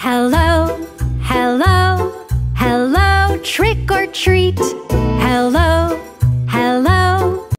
Hello, hello, hello, trick or treat.